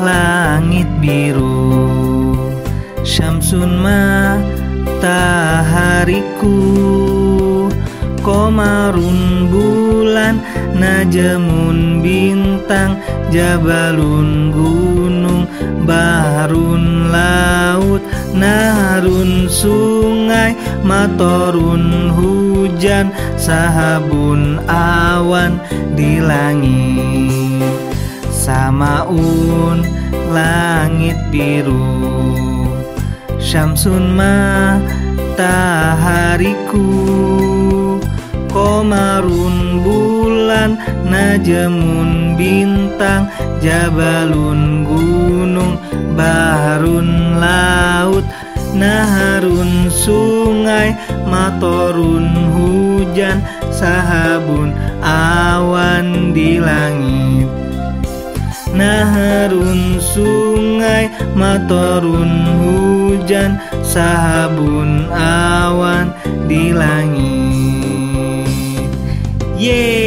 langit biru. Syamsun matahariku Komarun bulan Najamun bintang Jabalun gunung Baharun laut Naharun sungai Matorun hujan Sahabun awan di langit Samaun langit biru. Syamsun matahariku Komarun bulan Najamun bintang Jabalun gunung Baharun laut Naharun sungai Matorun hujan Sahabun awan di langit Naharun sungai Matorun hujan Sahabun awan di langit. Yeay.